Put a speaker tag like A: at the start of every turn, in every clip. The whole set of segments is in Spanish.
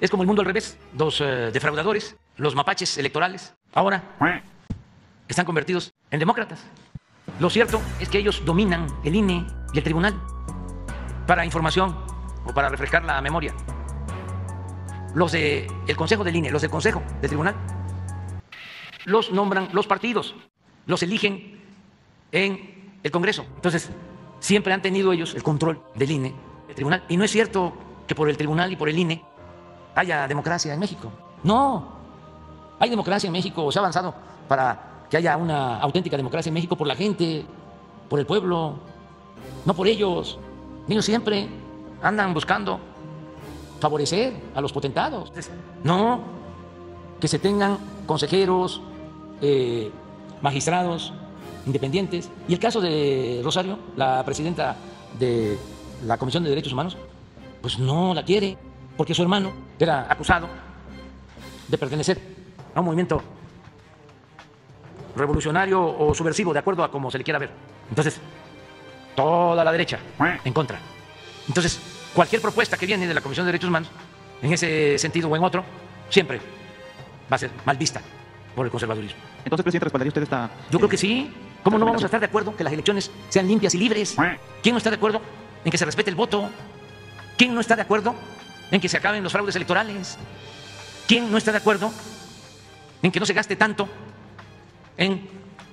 A: es como el mundo al revés. Los eh, defraudadores, los mapaches electorales, ahora están convertidos en demócratas. Lo cierto es que ellos dominan el INE y el tribunal para información o para refrescar la memoria. Los del Consejo del INE, los del Consejo del Tribunal, los nombran los partidos, los eligen en el Congreso. Entonces, siempre han tenido ellos el control del INE, el Tribunal. Y no es cierto que por el Tribunal y por el INE haya democracia en México. No, hay democracia en México, se ha avanzado para que haya una auténtica democracia en México por la gente, por el pueblo, no por ellos. Ellos siempre andan buscando favorecer a los potentados. No, que se tengan consejeros, eh, magistrados independientes. Y el caso de Rosario, la presidenta de la Comisión de Derechos Humanos, pues no la quiere, porque su hermano era acusado de pertenecer a un movimiento revolucionario o subversivo, de acuerdo a como se le quiera ver. Entonces, toda la derecha en contra. Entonces, cualquier propuesta que viene de la Comisión de Derechos Humanos, en ese sentido o en otro, siempre va a ser mal vista por el conservadurismo.
B: Entonces, presidente, ¿respaldaría usted esta...?
A: Yo creo que sí. ¿Cómo no vamos a estar de acuerdo que las elecciones sean limpias y libres? ¿Quién no está de acuerdo en que se respete el voto? ¿Quién no está de acuerdo en que se acaben los fraudes electorales? ¿Quién no está de acuerdo en que no se gaste tanto en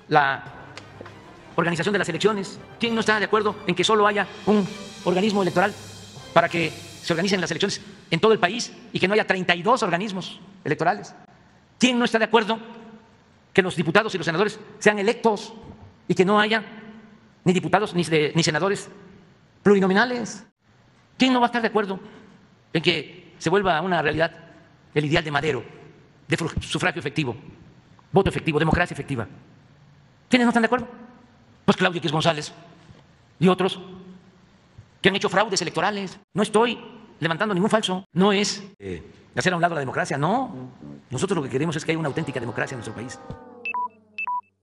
A: la organización de las elecciones? ¿Quién no está de acuerdo en que solo haya un organismo electoral para que se organicen las elecciones en todo el país y que no haya 32 organismos electorales? ¿Quién no está de acuerdo que los diputados y los senadores sean electos y que no haya ni diputados ni, senadores plurinominales? ¿Quién no va a estar de acuerdo en que se vuelva una realidad el ideal de Madero, de sufragio efectivo, voto efectivo, democracia efectiva? ¿Quiénes no están de acuerdo? Pues Claudio X González y otros que han hecho fraudes electorales. No estoy levantando ningún falso. No es eh, hacer a un lado la democracia, no. Nosotros lo que queremos es que haya una auténtica democracia en nuestro país.